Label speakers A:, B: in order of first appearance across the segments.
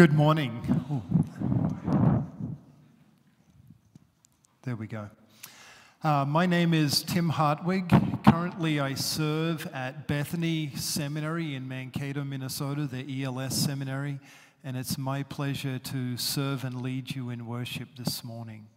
A: Good morning. Ooh. There we go. Uh, my name is Tim Hartwig. Currently, I serve at Bethany Seminary in Mankato, Minnesota, the ELS seminary, and it's my pleasure to serve and lead you in worship this morning.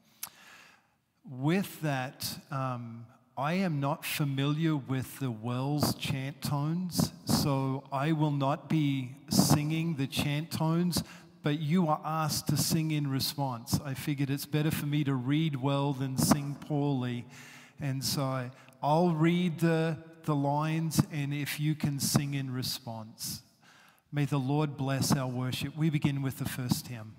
A: With that, um, I am not familiar with the WELS chant tones, so I will not be singing the chant tones, but you are asked to sing in response. I figured it's better for me to read well than sing poorly, and so I'll read the, the lines, and if you can sing in response. May the Lord bless our worship. We begin with the first hymn.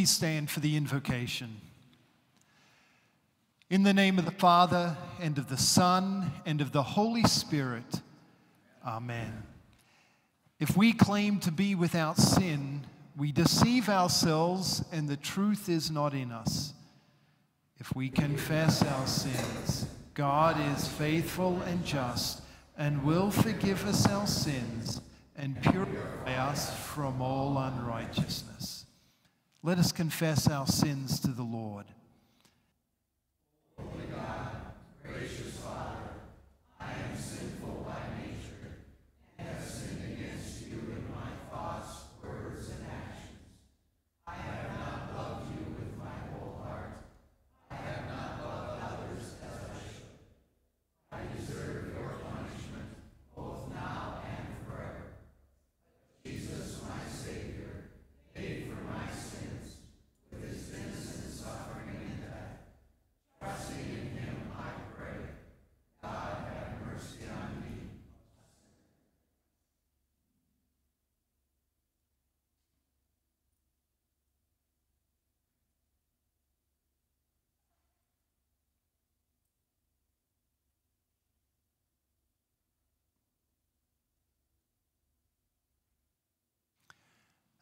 A: Please stand for the invocation. In the name of the Father, and of the Son, and of the Holy Spirit, Amen. If we claim to be without sin, we deceive ourselves, and the truth is not in us. If we confess our sins, God is faithful and just, and will forgive us our sins and purify us from all unrighteousness. Let us confess our sins to the Lord.
B: Holy God, gracious Father, I am sinful by nature, and have sinned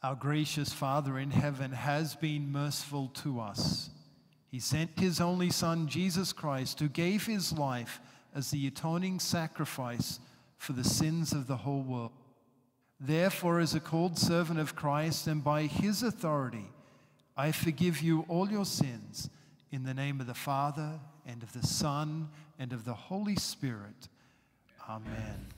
A: Our gracious Father in heaven has been merciful to us. He sent his only Son, Jesus Christ, who gave his life as the atoning sacrifice for the sins of the whole world. Therefore, as a called servant of Christ and by his authority, I forgive you all your sins in the name of the Father and of the Son and of the Holy Spirit. Amen.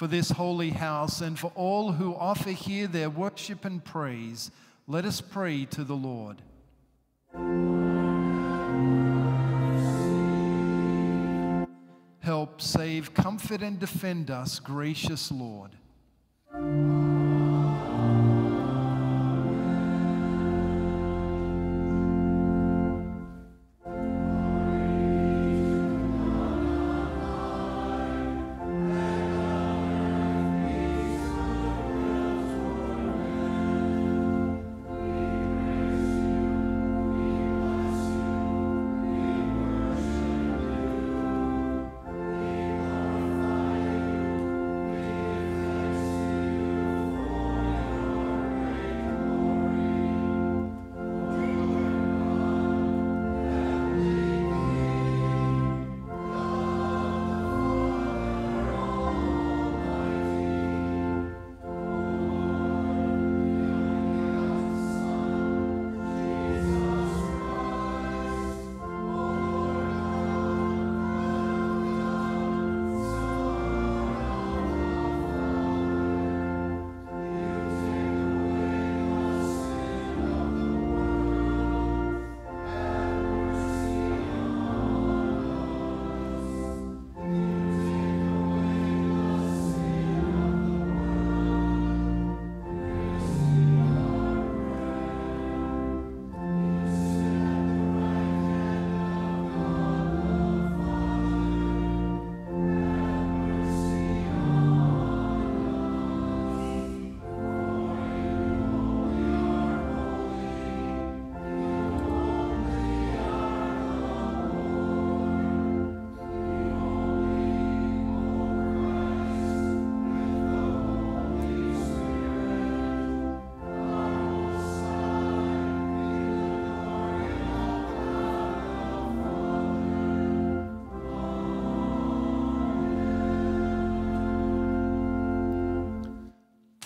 A: For this holy house and for all who offer here their worship and praise, let us pray to the Lord. Help, save, comfort, and defend us, gracious Lord.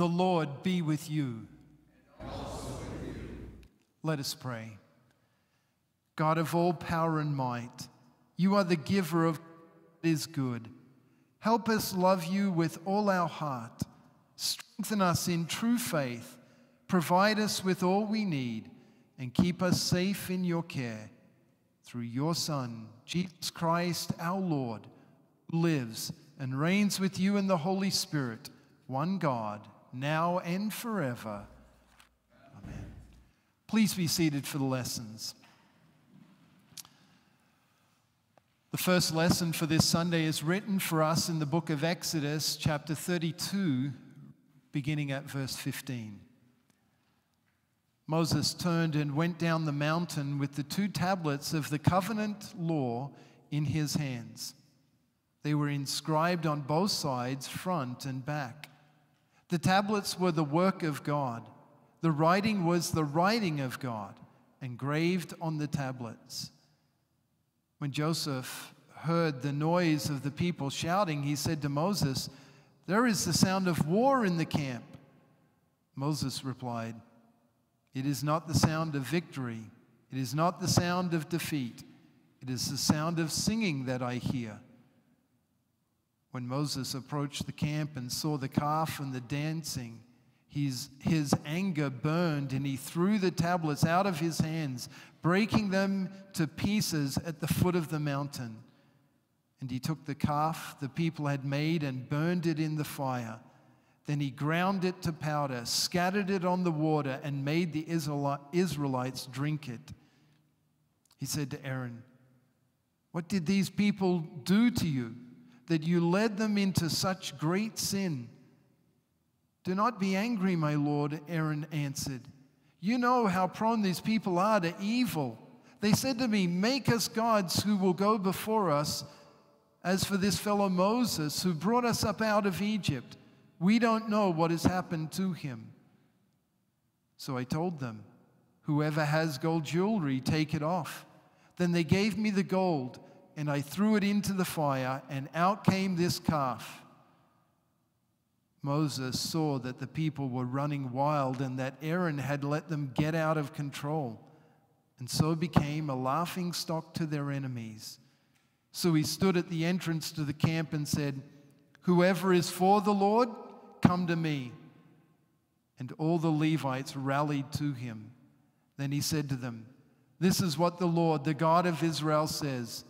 A: The Lord be with you. Let us pray. God of all power and might, you are the giver of is good. Help us love you with all our heart. Strengthen us in true faith. Provide us with all we need and keep us safe in your care. Through your Son, Jesus Christ, our Lord, lives and reigns with you in the Holy Spirit, one God now and forever. Amen. Please be seated for the lessons. The first lesson for this Sunday is written for us in the book of Exodus, chapter 32, beginning at verse 15. Moses turned and went down the mountain with the two tablets of the covenant law in his hands. They were inscribed on both sides, front and back. The tablets were the work of God. The writing was the writing of God, engraved on the tablets. When Joshua heard the noise of the people shouting, he said to Moses, There is the sound of war in the camp. Moses replied, It is not the sound of victory, it is not the sound of defeat, it is the sound of singing that I hear. When Moses approached the camp and saw the calf and the dancing, his, his anger burned and he threw the tablets out of his hands, breaking them to pieces at the foot of the mountain. And he took the calf the people had made and burned it in the fire. Then he ground it to powder, scattered it on the water, and made the Israelites drink it. He said to Aaron, What did these people do to you that you led them into such great sin? Do not be angry, my Lord, Aaron answered. You know how prone these people are to evil. They said to me, Make us gods who will go before us. As for this fellow Moses, who brought us up out of Egypt, we don't know what has happened to him. So I told them, Whoever has gold jewelry, take it off. Then they gave me the gold, and I threw it into the fire, and out came this calf. Moses saw that the people were running wild and that Aaron had let them get out of control, and so became a laughing stock to their enemies. So he stood at the entrance to the camp and said, Whoever is for the Lord, come to me. And all the Levites rallied to him. Then he said to them, This is what the Lord, the God of Israel, says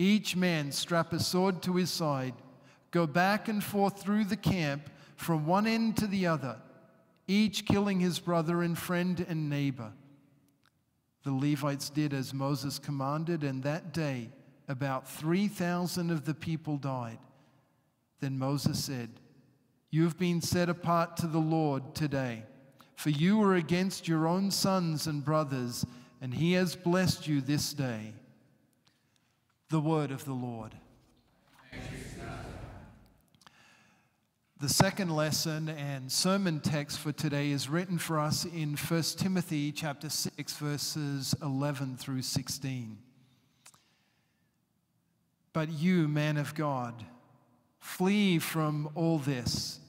A: Each man strap a sword to his side, go back and forth through the camp from one end to the other, each killing his brother and friend and neighbor. The Levites did as Moses commanded, and that day about 3,000 of the people died. Then Moses said, You have been set apart to the Lord today, for you were against your own sons and brothers, and he has blessed you this day. The word of the Lord. The second lesson and sermon text for today is written for us in 1 Timothy chapter 6 verses 11 through 16. But you, man of God, flee from all this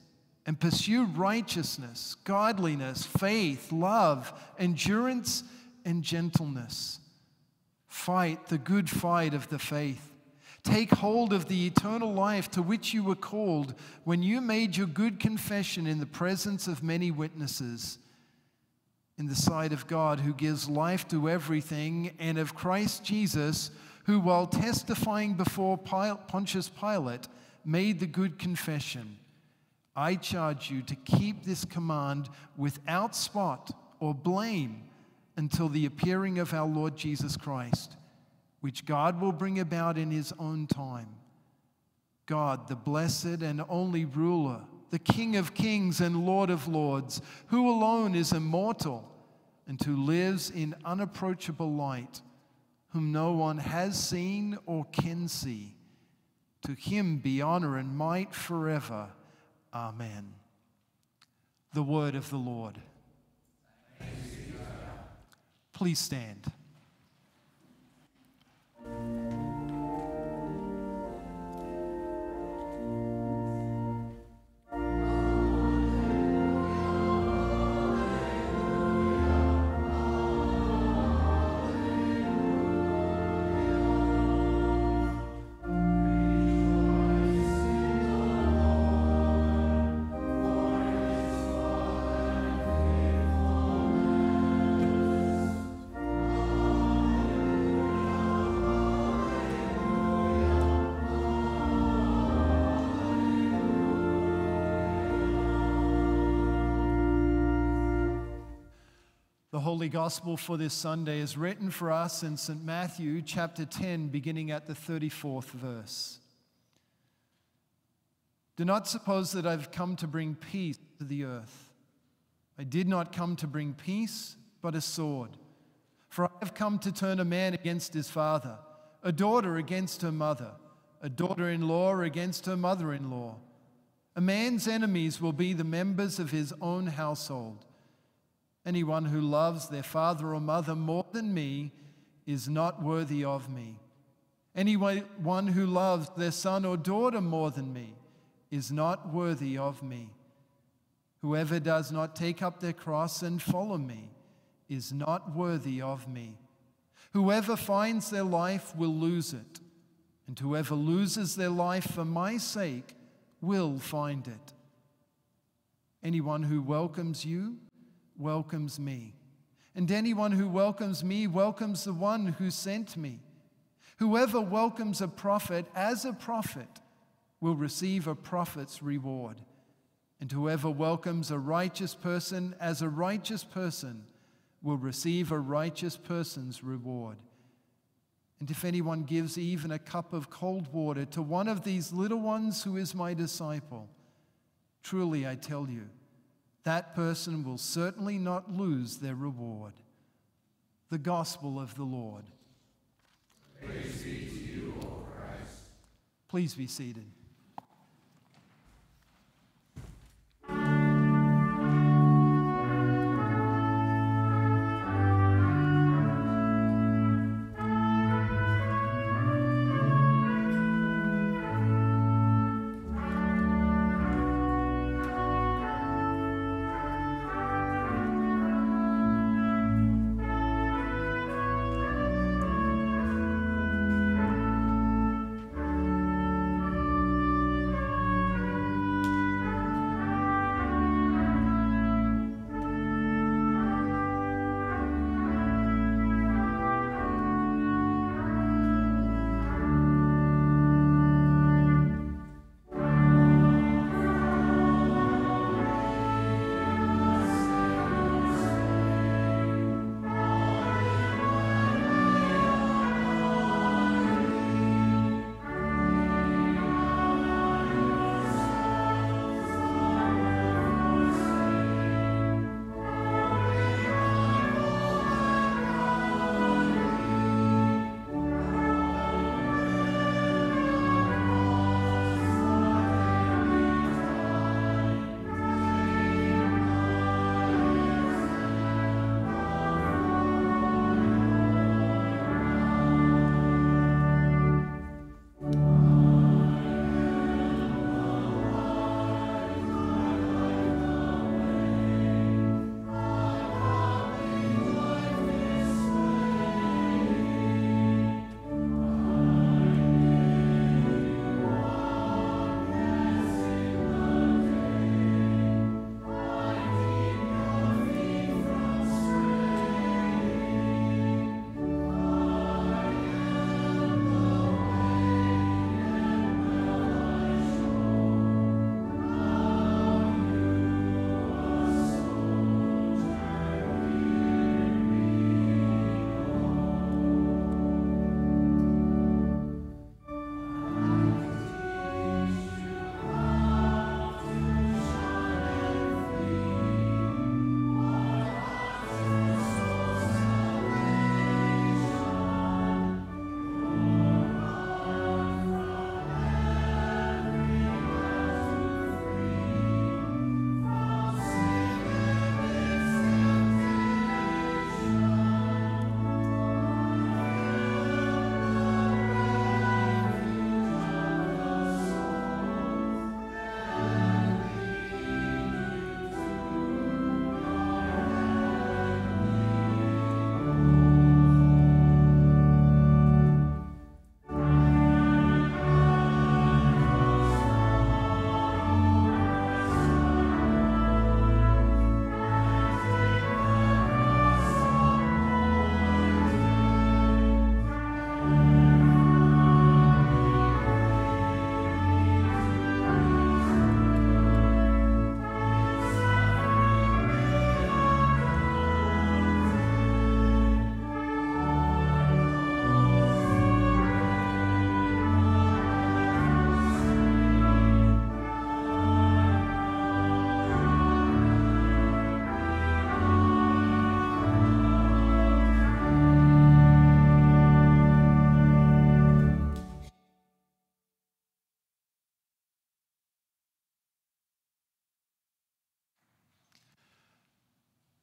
A: and pursue righteousness, godliness, faith, love, endurance, and gentleness. Fight the good fight of the faith. Take hold of the eternal life to which you were called when you made your good confession in the presence of many witnesses, in the sight of God who gives life to everything, and of Christ Jesus, who, while testifying before Pontius Pilate, made the good confession. I charge you to keep this command without spot or blame until the appearing of our Lord Jesus Christ which God will bring about in his own time. God, the blessed and only ruler, the King of kings and Lord of lords, who alone is immortal and who lives in unapproachable light, whom no one has seen or can see. To him be honor and might forever. Amen. The word of the Lord. Please stand. Gospel for this Sunday is written for us in St. Matthew chapter 10, beginning at the 34th verse. Do not suppose that I've come to bring peace to the earth. I did not come to bring peace, but a sword. For I have come to turn a man against his father, a daughter against her mother, a daughter in law against her mother in law. A man's enemies will be the members of his own household. Anyone who loves their father or mother more than me is not worthy of me. Anyone who loves their son or daughter more than me is not worthy of me. Whoever does not take up their cross and follow me is not worthy of me. Whoever finds their life will lose it, and whoever loses their life for my sake will find it. Anyone who welcomes you welcomes me. And anyone who welcomes me welcomes the one who sent me. Whoever welcomes a prophet as a prophet will receive a prophet's reward. And whoever welcomes a righteous person as a righteous person will receive a righteous person's reward. And if anyone gives even a cup of cold water to one of these little ones who is my disciple, truly I tell you, that person will certainly not lose their reward. The Gospel of the Lord.
B: Praise be to you, O Christ.
A: Please be seated.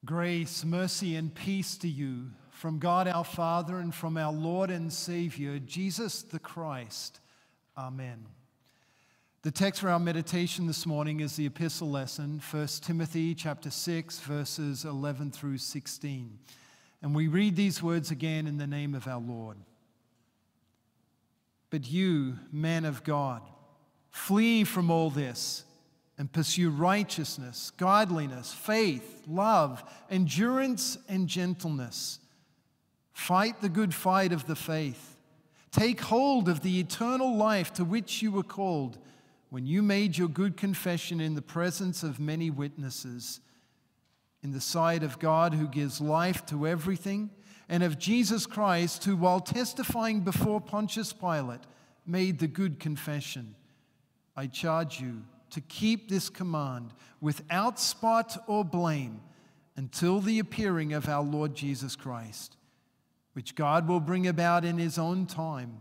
A: Grace, mercy, and peace to you from God our Father and from our Lord and Savior, Jesus the Christ. Amen. The text for our meditation this morning is the epistle lesson, 1 Timothy chapter 6, verses 11 through 16. And we read these words again in the name of our Lord. But you, men of God, flee from all this and pursue righteousness, godliness, faith, love, endurance, and gentleness. Fight the good fight of the faith. Take hold of the eternal life to which you were called when you made your good confession in the presence of many witnesses, in the sight of God who gives life to everything, and of Jesus Christ, who, while testifying before Pontius Pilate, made the good confession. I charge you to keep this command without spot or blame until the appearing of our Lord Jesus Christ, which God will bring about in his own time.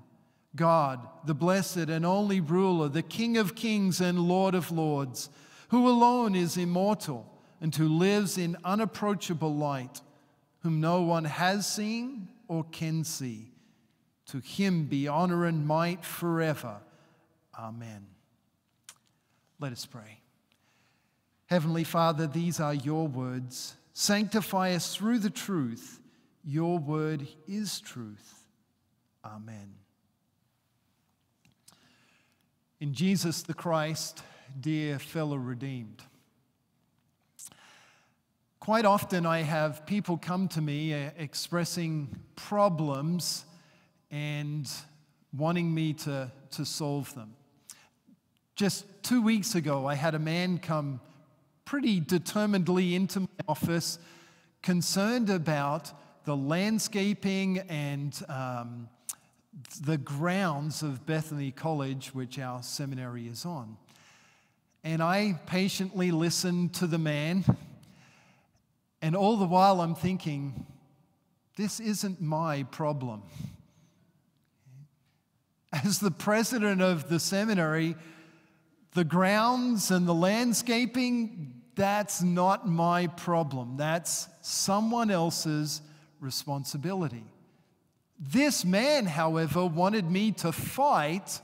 A: God, the blessed and only ruler, the King of kings and Lord of lords, who alone is immortal and who lives in unapproachable light, whom no one has seen or can see. To him be honor and might forever. Amen. Let us pray. Heavenly Father, these are your words. Sanctify us through the truth. Your word is truth. Amen. In Jesus the Christ, dear fellow redeemed. Quite often, I have people come to me uh, expressing problems and wanting me to, to solve them. Just two weeks ago, I had a man come pretty determinedly into my office, concerned about the landscaping and um, the grounds of Bethany College, which our seminary is on. And I patiently listened to the man, and all the while I'm thinking, this isn't my problem. As the president of the seminary, the grounds and the landscaping, that's not my problem. That's someone else's responsibility. This man, however, wanted me to fight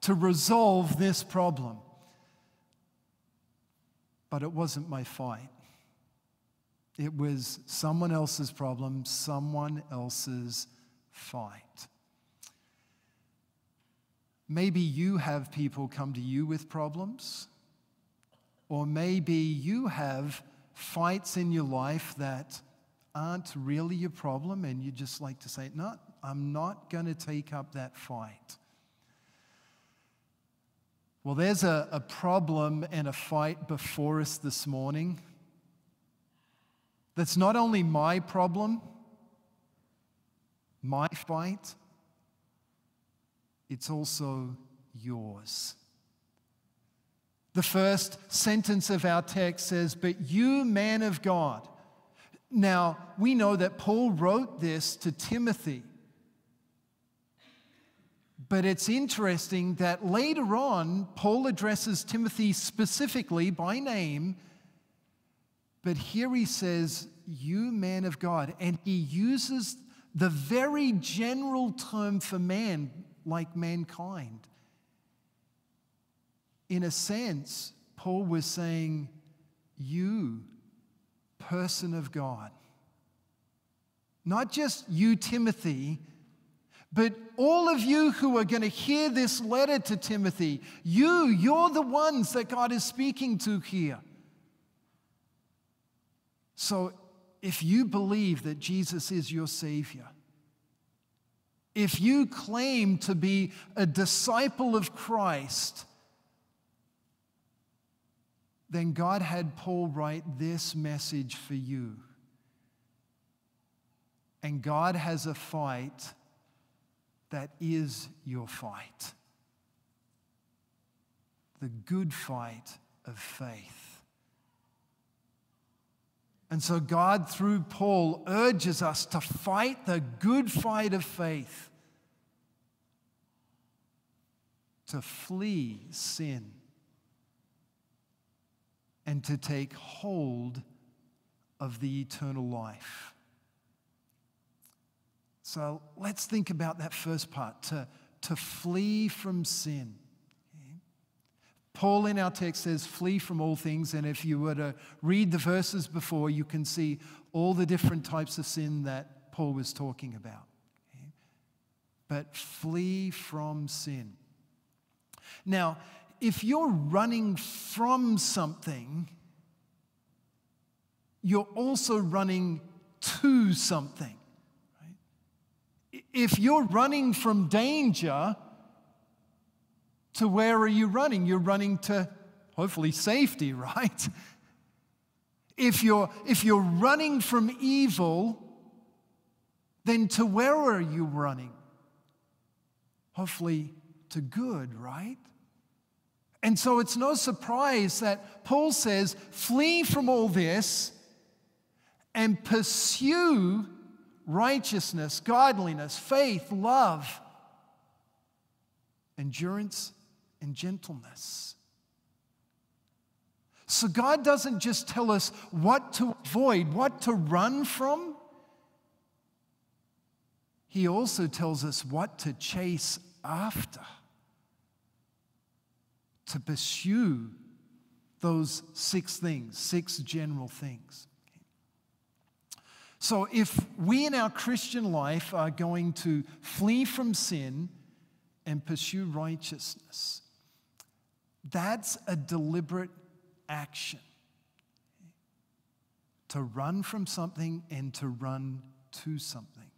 A: to resolve this problem. But it wasn't my fight. It was someone else's problem, someone else's fight. Maybe you have people come to you with problems, or maybe you have fights in your life that aren't really your problem, and you just like to say, No, I'm not going to take up that fight. Well, there's a, a problem and a fight before us this morning that's not only my problem, my fight, it's also yours. The first sentence of our text says, But you, man of God. Now, we know that Paul wrote this to Timothy. But it's interesting that later on, Paul addresses Timothy specifically by name. But here he says, You, man of God. And he uses the very general term for man, like mankind. In a sense, Paul was saying, You, person of God. Not just you, Timothy, but all of you who are going to hear this letter to Timothy, you, you're the ones that God is speaking to here. So if you believe that Jesus is your Savior, if you claim to be a disciple of Christ, then God had Paul write this message for you. And God has a fight that is your fight the good fight of faith. And so, God, through Paul, urges us to fight the good fight of faith. To flee sin and to take hold of the eternal life. So let's think about that first part to, to flee from sin. Paul in our text says, flee from all things. And if you were to read the verses before, you can see all the different types of sin that Paul was talking about. But flee from sin. Now, if you're running from something, you're also running to something. Right? if you're running from danger, to where are you running? You're running to hopefully safety, right? If you're, if you're running from evil, then to where are you running? Hopefully to good, right? And so it's no surprise that Paul says, flee from all this and pursue righteousness, godliness, faith, love, endurance, and gentleness. So God doesn't just tell us what to avoid, what to run from. He also tells us what to chase after, to pursue those six things, six general things. So, if we in our Christian life are going to flee from sin and pursue righteousness, that's a deliberate action. To run from something and to run to something.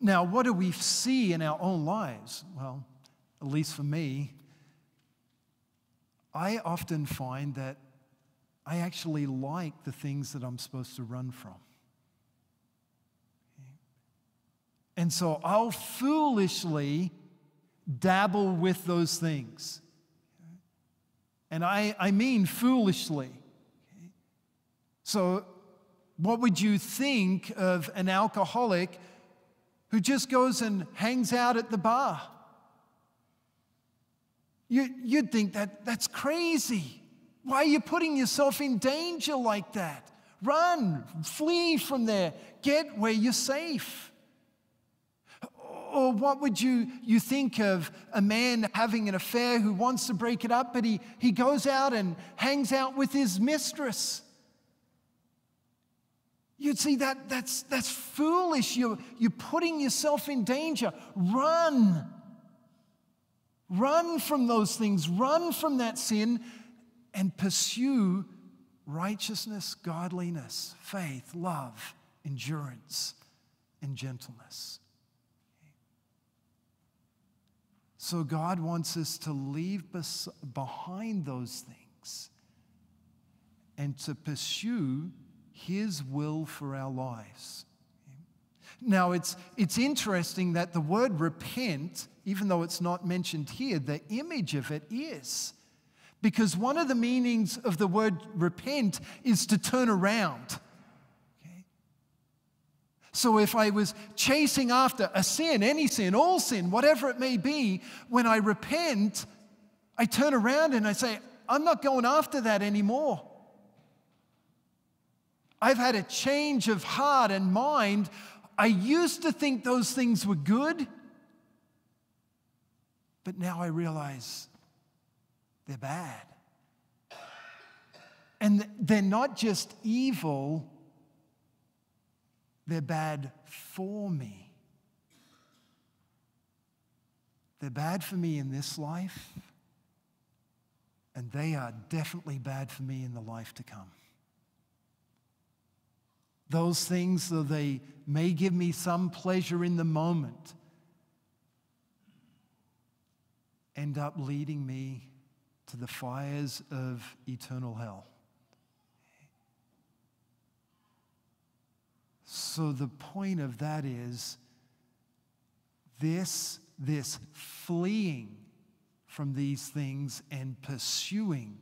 A: Now, what do we see in our own lives? Well, at least for me, I often find that I actually like the things that I'm supposed to run from. And so I'll foolishly dabble with those things. And I, I mean foolishly. So, what would you think of an alcoholic who just goes and hangs out at the bar? You, you'd think that that's crazy. Why are you putting yourself in danger like that? Run, flee from there, get where you're safe. Or what would you, you think of a man having an affair who wants to break it up, but he, he goes out and hangs out with his mistress? You'd see that that's, that's foolish. You're, you're putting yourself in danger. Run. Run from those things. Run from that sin and pursue righteousness, godliness, faith, love, endurance, and gentleness. So God wants us to leave bes- behind those things and to pursue His will for our lives. Now, it's, it's interesting that the word repent, even though it's not mentioned here, the image of it is. Because one of the meanings of the word repent is to turn around. So if I was chasing after a sin, any sin, all sin, whatever it may be, when I repent, I turn around and I say, I'm not going after that anymore. I've had a change of heart and mind. I used to think those things were good, but now I realize they're bad. And they're not just evil, they're bad for me. They're bad for me in this life, and they are definitely bad for me in the life to come. Those things, though they may give me some pleasure in the moment, end up leading me to the fires of eternal hell. So the point of that is this, this fleeing from these things and pursuing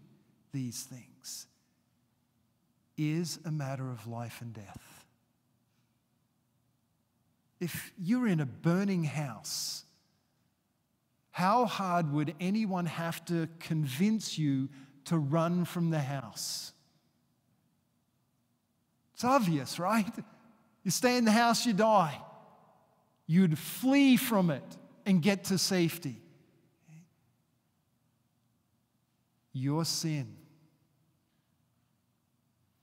A: these things is a matter of life and death. If you're in a burning house, how hard would anyone have to convince you to run from the house? It's obvious, right? You stay in the house, you die. You'd flee from it and get to safety. Your sin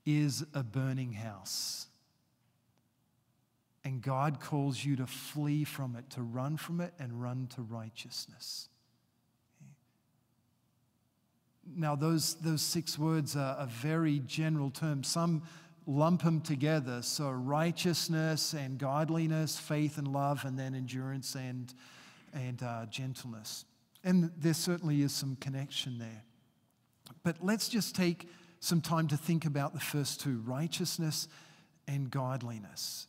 A: is a burning house. And God calls you to flee from it, to run from it, and run to righteousness. Now, those, those six words are a very general term. Some lump them together. So righteousness and godliness, faith and love, and then endurance and, and uh, gentleness. And there certainly is some connection there. But let's just take some time to think about the first two righteousness and godliness.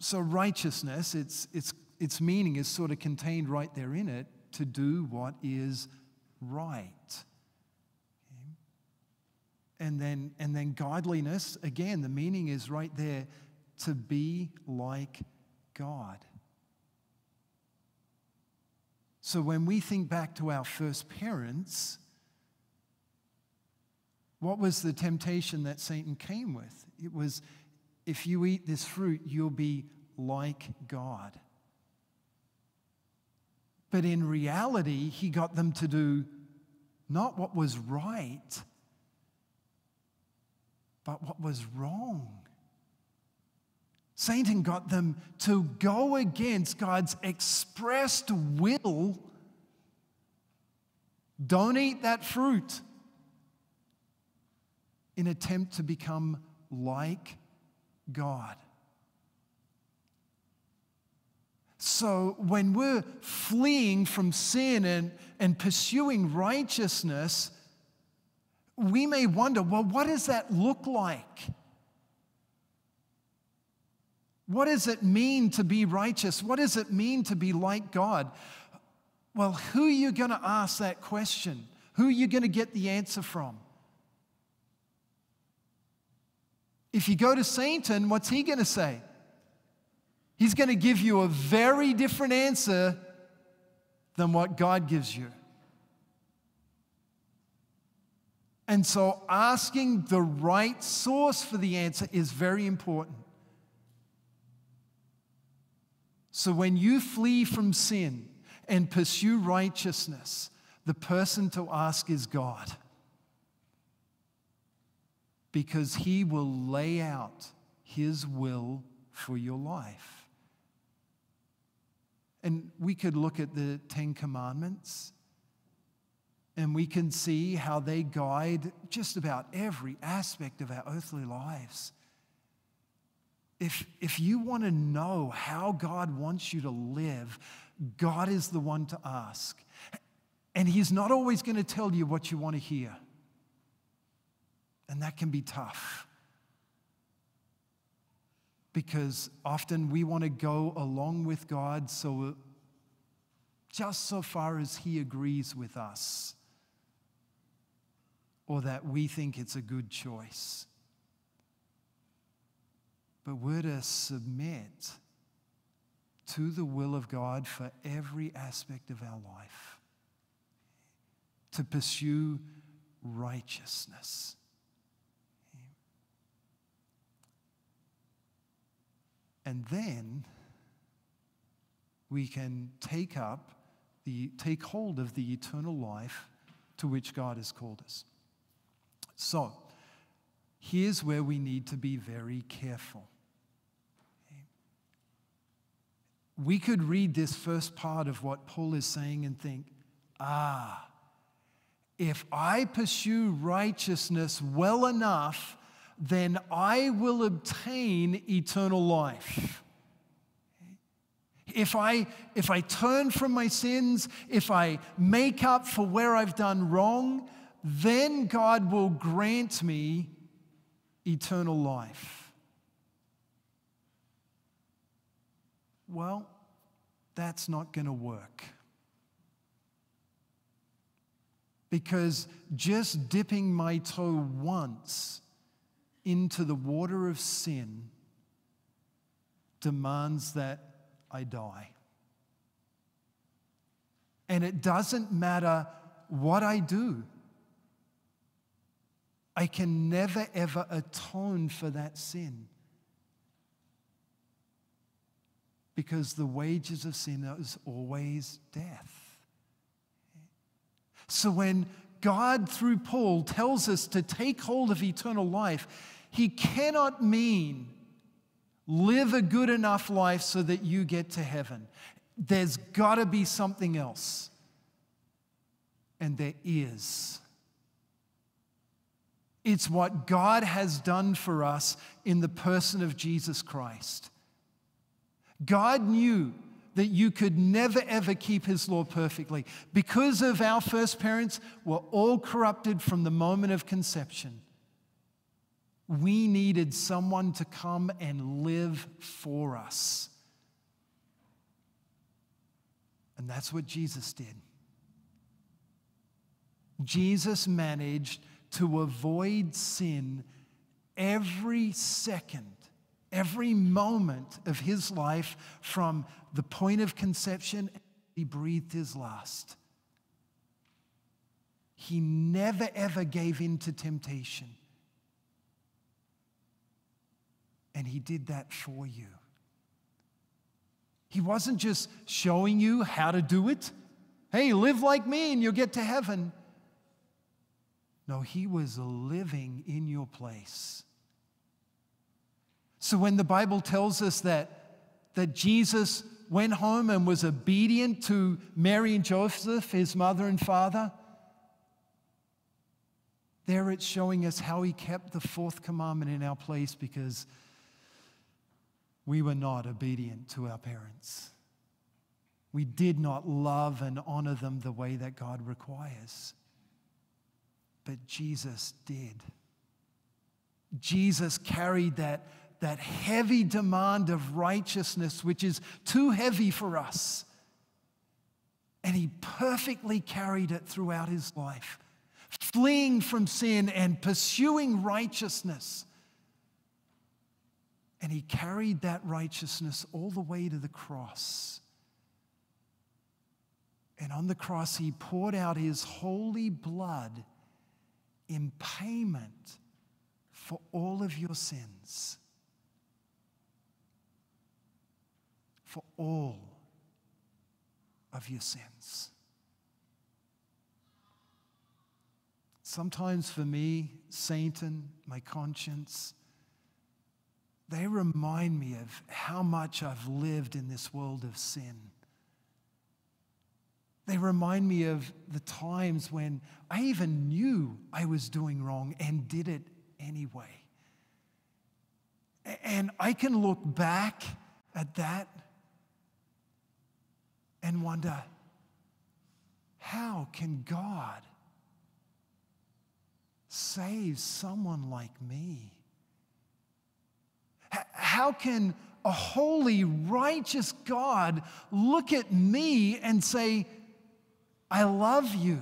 A: So, righteousness, its, its, its meaning is sort of contained right there in it to do what is right. Okay? And, then, and then godliness, again, the meaning is right there to be like God. So when we think back to our first parents, what was the temptation that Satan came with? It was if you eat this fruit, you'll be like God. But in reality, he got them to do not what was right, but what was wrong. Satan got them to go against God's expressed will. Don't eat that fruit in attempt to become like God. So when we're fleeing from sin and, and pursuing righteousness, we may wonder well, what does that look like? What does it mean to be righteous? What does it mean to be like God? Well, who are you going to ask that question? Who are you going to get the answer from? If you go to Satan, what's he going to say? He's going to give you a very different answer than what God gives you. And so, asking the right source for the answer is very important. So, when you flee from sin and pursue righteousness, the person to ask is God because He will lay out His will for your life. And we could look at the Ten Commandments and we can see how they guide just about every aspect of our earthly lives. If, if you want to know how God wants you to live, God is the one to ask. And He's not always going to tell you what you want to hear. And that can be tough. Because often we want to go along with God so just so far as He agrees with us or that we think it's a good choice. But we're to submit to the will of God for every aspect of our life, to pursue righteousness. And then we can take up the take hold of the eternal life to which God has called us. So, here's where we need to be very careful. We could read this first part of what Paul is saying and think, ah, if I pursue righteousness well enough, then I will obtain eternal life. If I, if I turn from my sins, if I make up for where I've done wrong, then God will grant me eternal life. Well, that's not going to work. Because just dipping my toe once into the water of sin demands that I die. And it doesn't matter what I do. I can never ever atone for that sin. Because the wages of sin is always death. So when God, through Paul, tells us to take hold of eternal life, he cannot mean live a good enough life so that you get to heaven. There's got to be something else. And there is. It's what God has done for us in the person of Jesus Christ. God knew that you could never ever keep his law perfectly. Because of our first parents were all corrupted from the moment of conception. We needed someone to come and live for us. And that's what Jesus did. Jesus managed to avoid sin every second, every moment of his life from the point of conception. He breathed his last. He never ever gave in to temptation. And He did that for you. He wasn't just showing you how to do it. Hey, live like me and you'll get to heaven. No, He was living in your place. So when the Bible tells us that, that Jesus went home and was obedient to Mary and Joseph, his mother and father, there it's showing us how he kept the fourth commandment in our place because we were not obedient to our parents. We did not love and honor them the way that God requires. But Jesus did. Jesus carried that, that heavy demand of righteousness, which is too heavy for us. And he perfectly carried it throughout his life, fleeing from sin and pursuing righteousness. And he carried that righteousness all the way to the cross. And on the cross, he poured out his holy blood in payment for all of your sins. For all of your sins. Sometimes for me, Satan, my conscience, they remind me of how much I've lived in this world of sin. They remind me of the times when I even knew I was doing wrong and did it anyway. And I can look back at that and wonder how can God save someone like me? How can a holy, righteous God look at me and say, I love you?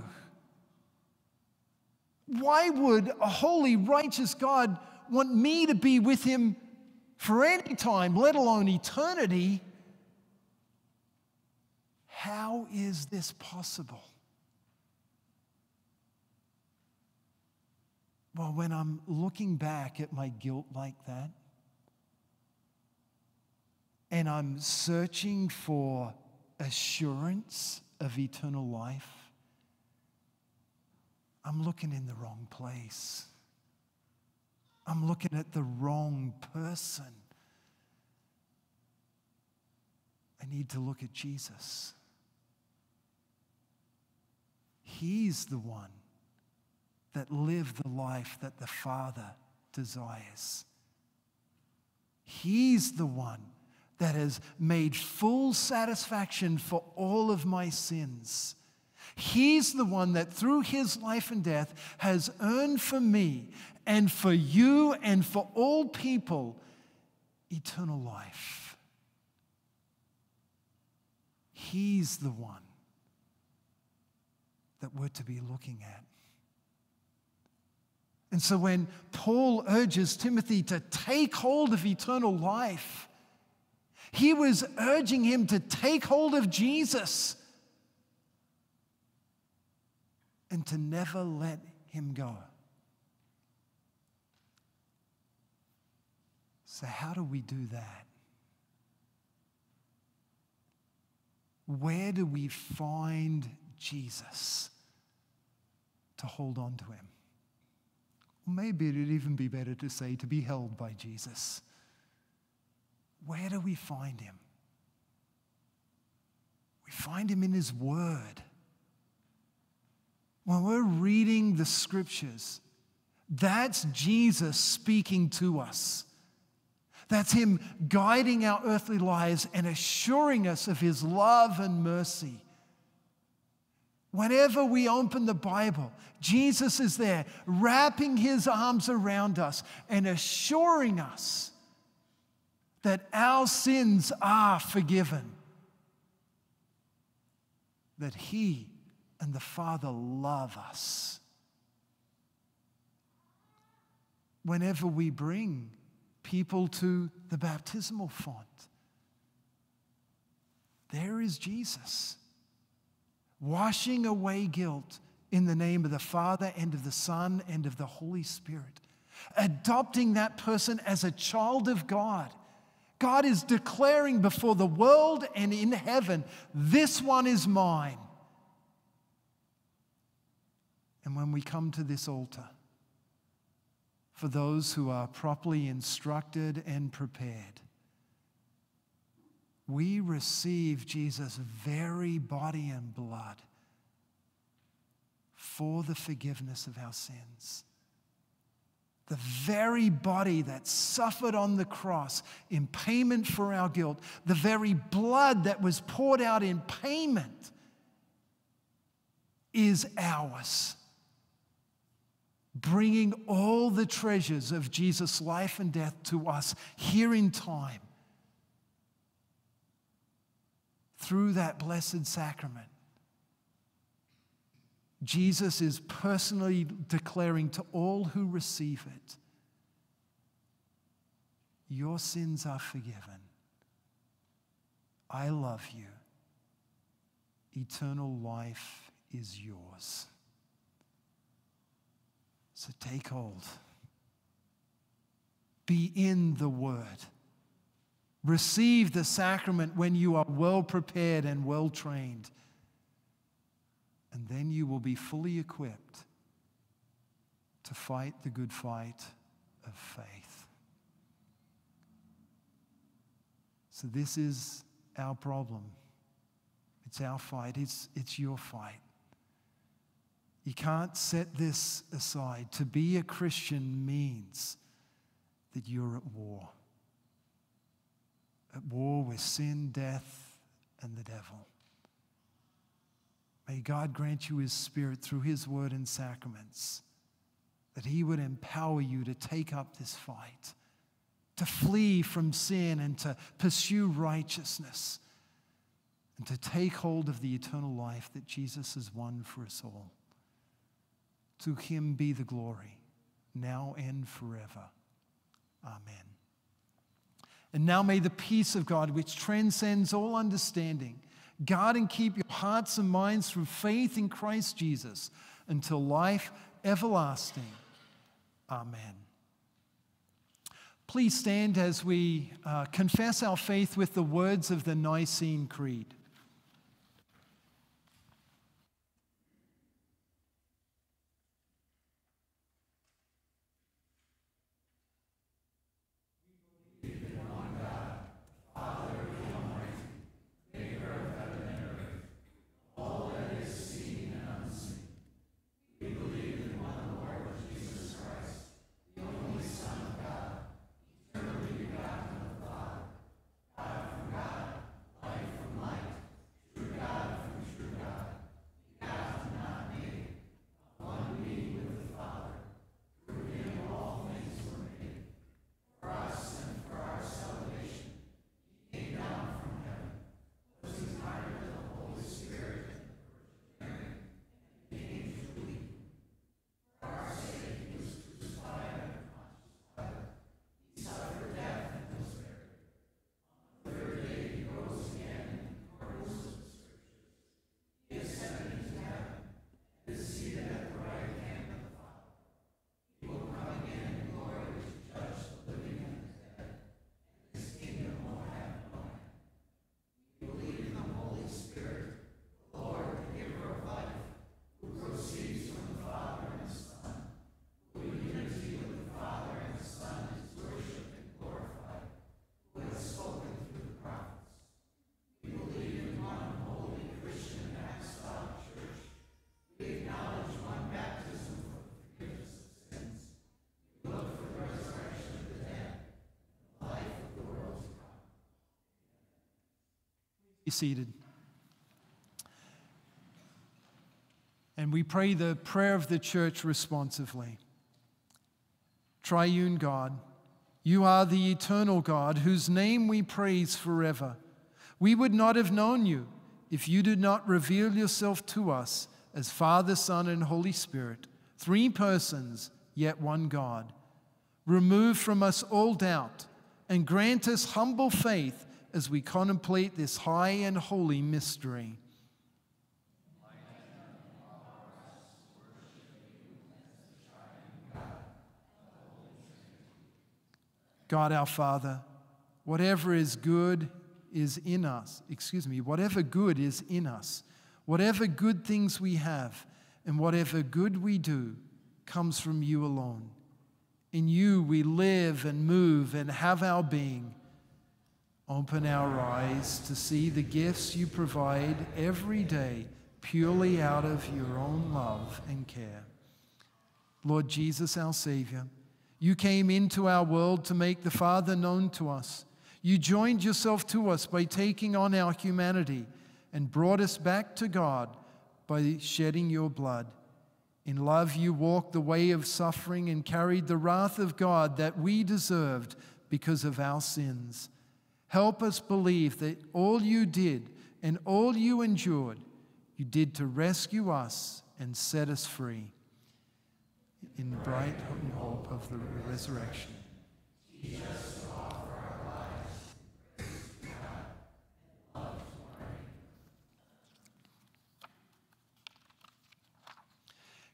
A: Why would a holy, righteous God want me to be with him for any time, let alone eternity? How is this possible? Well, when I'm looking back at my guilt like that, and I'm searching for assurance of eternal life, I'm looking in the wrong place. I'm looking at the wrong person. I need to look at Jesus. He's the one that lived the life that the Father desires. He's the one that has made full satisfaction for all of my sins. He's the one that through his life and death has earned for me and for you and for all people eternal life. He's the one that we're to be looking at. And so when Paul urges Timothy to take hold of eternal life, he was urging him to take hold of Jesus and to never let him go. So, how do we do that? Where do we find Jesus to hold on to him? maybe it'd even be better to say to be held by Jesus. Where do we find him? We find him in his word. When we're reading the scriptures, That's Jesus speaking to us. That's Him guiding our earthly lives and assuring us of His love and mercy. Whenever we open the Bible, Jesus is there, wrapping His arms around us and assuring us that our sins are forgiven, that He and the Father love us. Whenever we bring people to the baptismal font, there is Jesus, washing away guilt in the name of the Father and of the Son and of the Holy Spirit, adopting that person as a child of God God is declaring before the world and in heaven, this one is mine. And when we come to this altar, for those who are properly instructed and prepared, we receive Jesus' very body and blood for the forgiveness of our sins the very body that suffered on the cross in payment for our guilt, the very blood that was poured out in payment, is ours. Bringing all the treasures of Jesus' life and death to us here in time through that blessed sacrament. Jesus is personally declaring to all who receive it Your sins are forgiven. I love you. Eternal life is yours. So take hold. Be in the Word. Receive the sacrament when you are well prepared and well trained and then you will be fully equipped to fight the good fight of faith. So, this is our problem. It's our fight, it's, it's your fight. You can't set this aside. To be a Christian means that you're at war. At war with sin, death, and the devil. May God grant you His Spirit through His word and sacraments, that He would empower you to take up this fight, to flee from sin and to pursue righteousness, and to take hold of the eternal life that Jesus has won for us all. To Him be the glory, now and forever. Amen. And now may the peace of God, which transcends all understanding, Guard and keep your hearts and minds through faith in Christ Jesus until life everlasting. Amen. Please stand as we uh, confess our faith with the words of the Nicene Creed. Be seated. And we pray the prayer of the church responsively. Triune God, you are the eternal God whose name we praise forever. We would not have known you if you did not reveal yourself to us as Father, Son, and Holy Spirit, three persons, yet one God. Remove from us all doubt and grant us humble faith as we contemplate this high and holy mystery. God our Father, whatever is good is in us, excuse me, whatever good is in us, whatever good things we have, and whatever good we do comes from you alone. In you we live and move and have our being. Open our eyes to see the gifts you provide every day purely out of your own love and care. Lord Jesus, our Savior, you came into our world to make the Father known to us. You joined yourself to us by taking on our humanity and brought us back to God by shedding your blood. In love, you walked the way of suffering and carried the wrath of God that we deserved because of our sins. Help us believe that all you did and all you endured, you did to rescue us and set us free. In bright hope of the resurrection.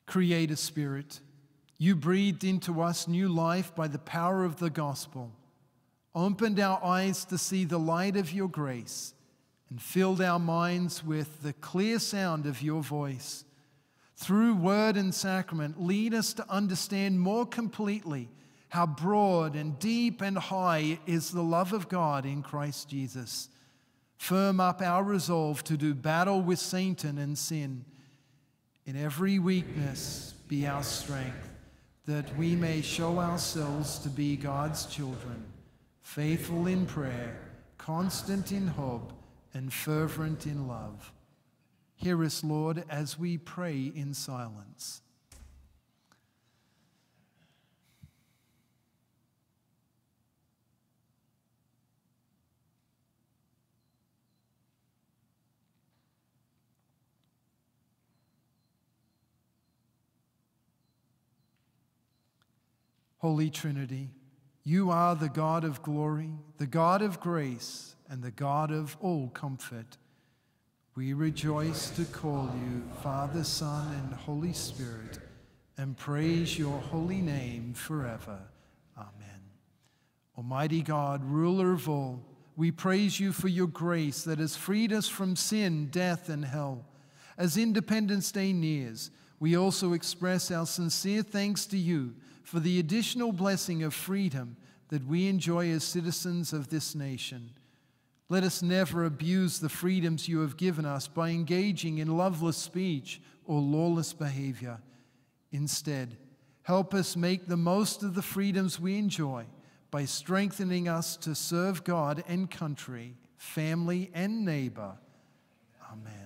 A: Creator Spirit, you breathed into us new life by the power of the gospel, opened our eyes to see the light of your grace, and filled our minds with the clear sound of your voice through word and sacrament, lead us to understand more completely how broad and deep and high is the love of God in Christ Jesus. Firm up our resolve to do battle with Satan and sin. In every weakness, be our strength, that we may show ourselves to be God's children, faithful in prayer, constant in hope, and fervent in love. Hear us, Lord, as we pray in silence. Holy Trinity, you are the God of glory, the God of grace, and the God of all comfort. We rejoice to call you Father, Son, and Holy Spirit, and praise your holy name forever. Amen. Almighty God, ruler of all, we praise you for your grace that has freed us from sin, death, and hell. As Independence Day nears, we also express our sincere thanks to you for the additional blessing of freedom that we enjoy as citizens of this nation. Let us never abuse the freedoms you have given us by engaging in loveless speech or lawless behavior. Instead, help us make the most of the freedoms we enjoy by strengthening us to serve God and country, family and neighbor. Amen.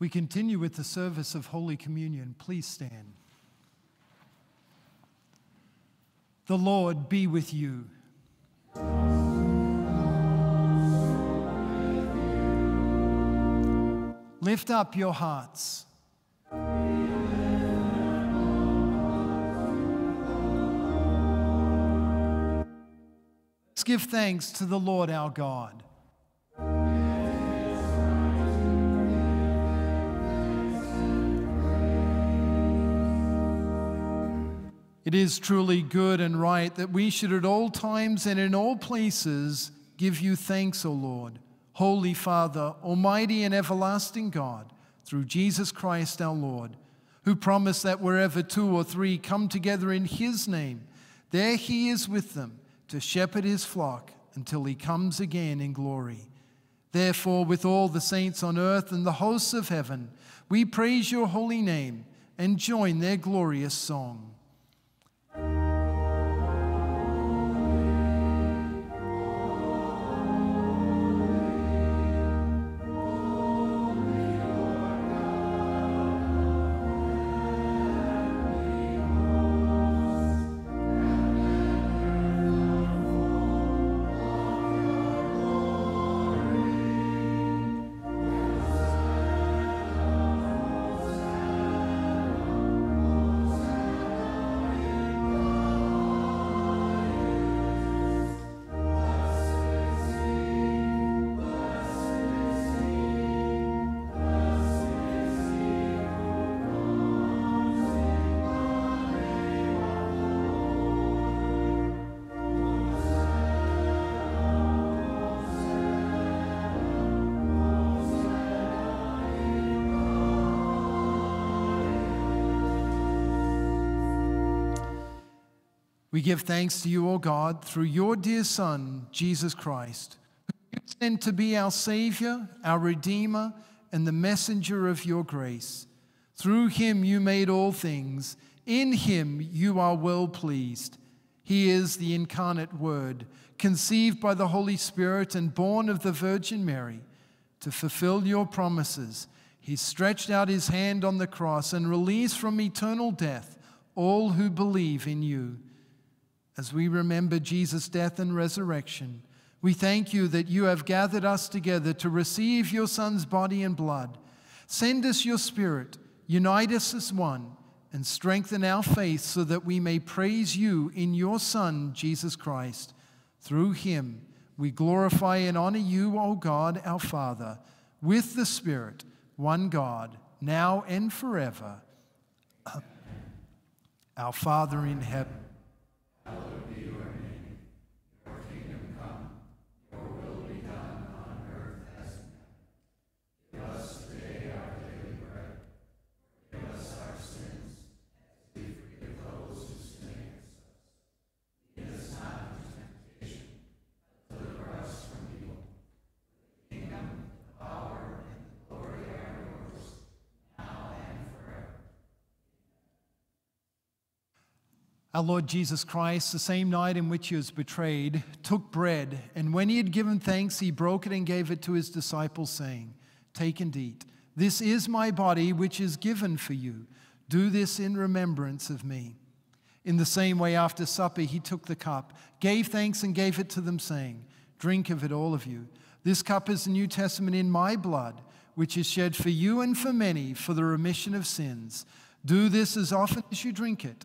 A: We continue with the service of Holy Communion. Please stand. The Lord be with you. Lift up your hearts. Let's give thanks to the Lord our God. It is truly good and right that we should at all times and in all places give you thanks, O Lord, Holy Father, Almighty and everlasting God, through Jesus Christ our Lord, who promised that wherever two or three come together in his name, there he is with them to shepherd his flock until he comes again in glory. Therefore, with all the saints on earth and the hosts of heaven, we praise your holy name and join their glorious song. We give thanks to you, O God, through your dear Son, Jesus Christ, who you sent to be our Savior, our Redeemer, and the messenger of your grace. Through him you made all things. In him you are well pleased. He is the incarnate Word, conceived by the Holy Spirit and born of the Virgin Mary. To fulfill your promises, he stretched out his hand on the cross and released from eternal death all who believe in you. As we remember Jesus' death and resurrection, we thank you that you have gathered us together to receive your Son's body and blood. Send us your Spirit, unite us as one, and strengthen our faith so that we may praise you in your Son, Jesus Christ. Through him, we glorify and honor you, O God, our Father, with the Spirit, one God, now and forever. Our Father in heaven Hallowed be your Our Lord Jesus Christ, the same night in which he was betrayed, took bread, and when he had given thanks, he broke it and gave it to his disciples, saying, Take and eat. This is my body, which is given for you. Do this in remembrance of me. In the same way, after supper, he took the cup, gave thanks, and gave it to them, saying, Drink of it, all of you. This cup is the New Testament in my blood, which is shed for you and for many for the remission of sins. Do this as often as you drink it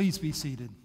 A: Please be seated.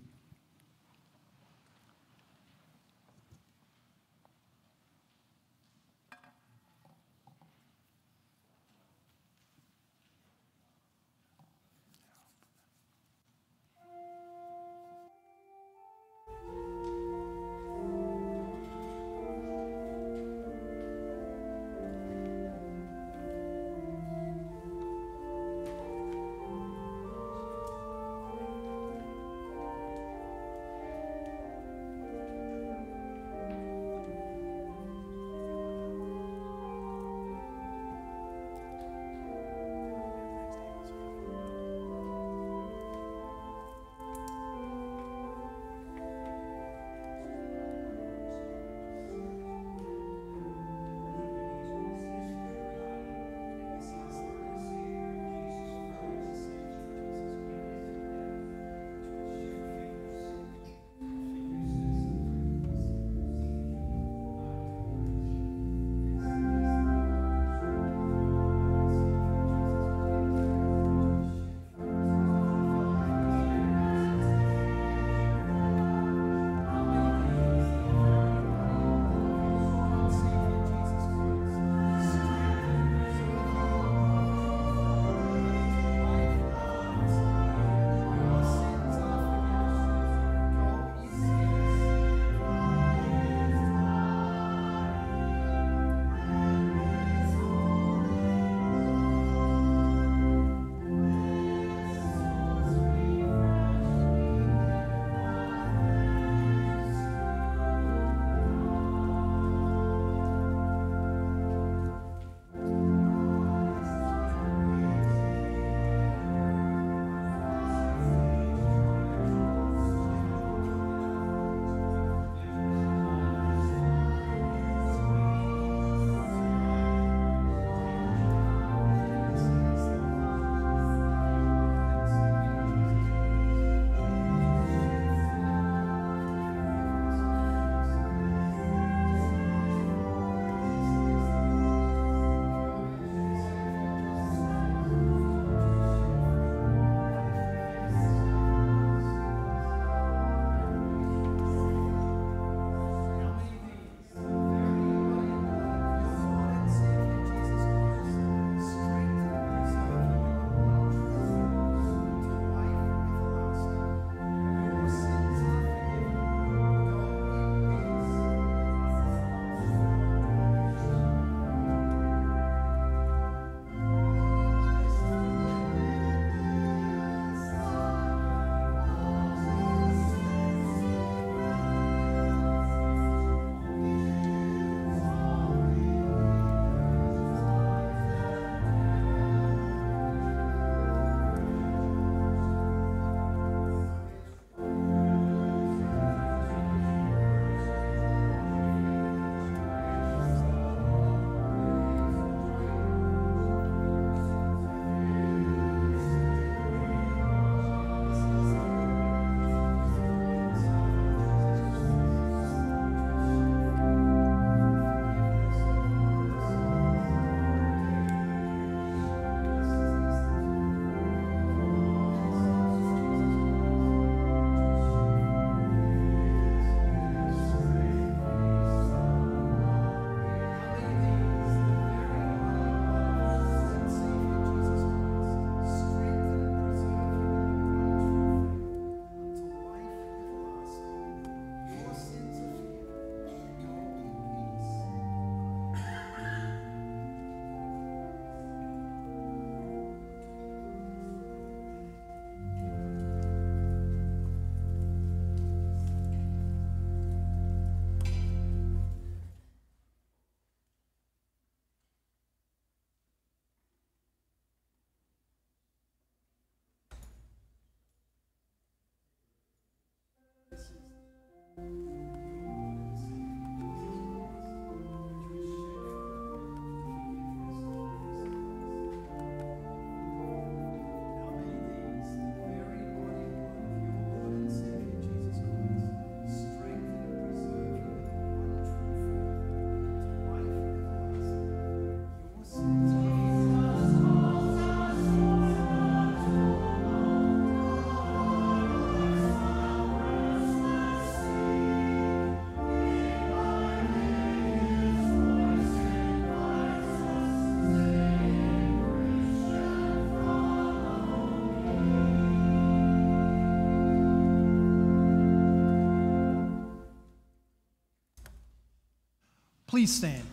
A: Please stand.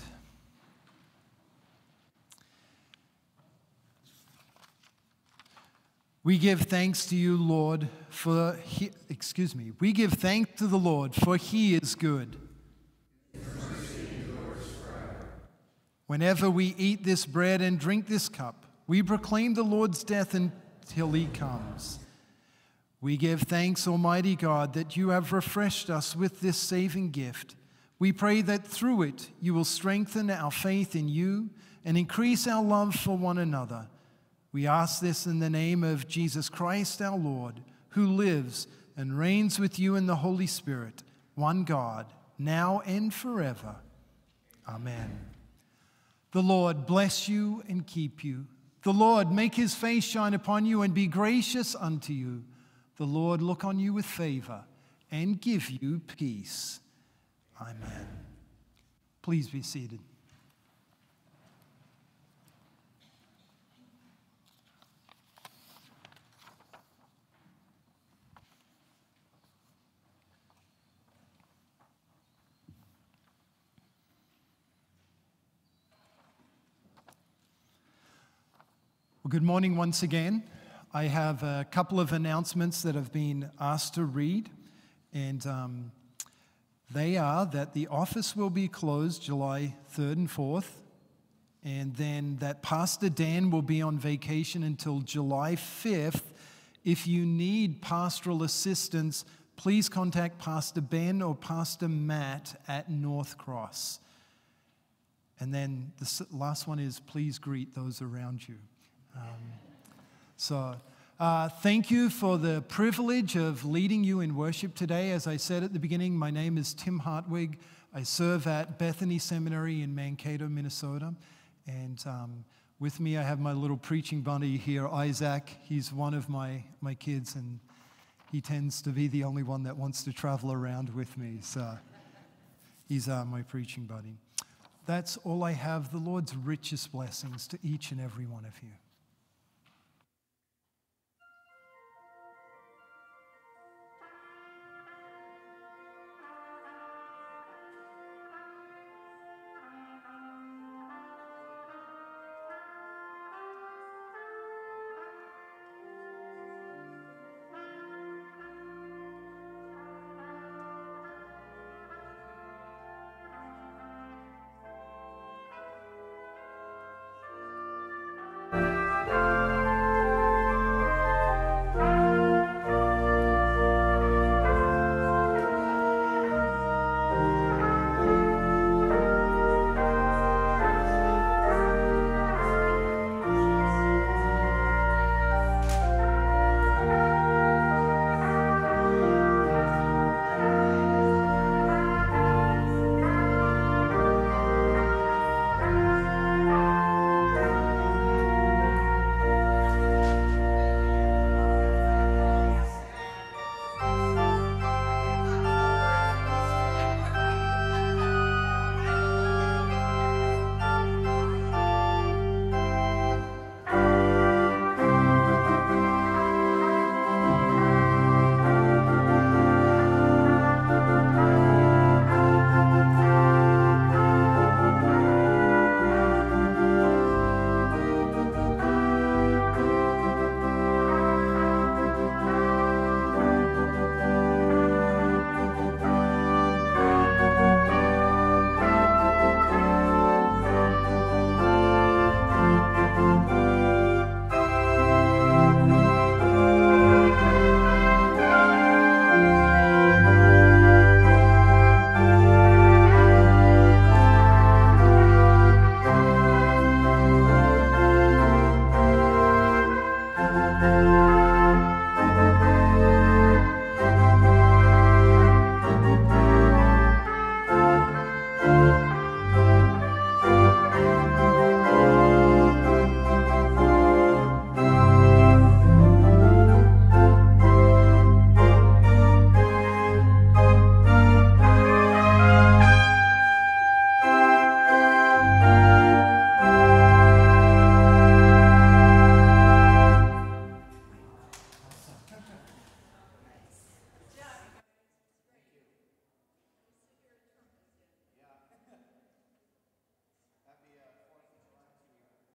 A: We give thanks to you, Lord, for he, excuse me. We give thanks to the Lord for he is good. Whenever we eat this bread and drink this cup, we proclaim the Lord's death until he comes. We give thanks, Almighty God, that you have refreshed us with this saving gift. We pray that through it you will strengthen our faith in you and increase our love for one another we ask this in the name of Jesus Christ our Lord, who lives and reigns with you in the Holy Spirit, one God, now and forever. Amen. The Lord bless you and keep you. The Lord make his face shine upon you and be gracious unto you. The Lord look on you with favor and give you peace. Amen. Please be seated. Well, good morning once again. I have a couple of announcements that have been asked to read, and um, they are that the office will be closed July 3rd and 4th, and then that Pastor Dan will be on vacation until July 5th. If you need pastoral assistance, please contact Pastor Ben or Pastor Matt at North Cross. And then the last one is please greet those around you. Um, so, uh, thank you for the privilege of leading you in worship today. As I said at the beginning, my name is Tim Hartwig. I serve at Bethany Seminary in Mankato, Minnesota. And um, with me, I have my little preaching buddy here, Isaac. He's one of my, my kids, and he tends to be the only one that wants to travel around with me. So he's uh, my preaching buddy. That's all I have. The Lord's richest blessings to each and every one of you.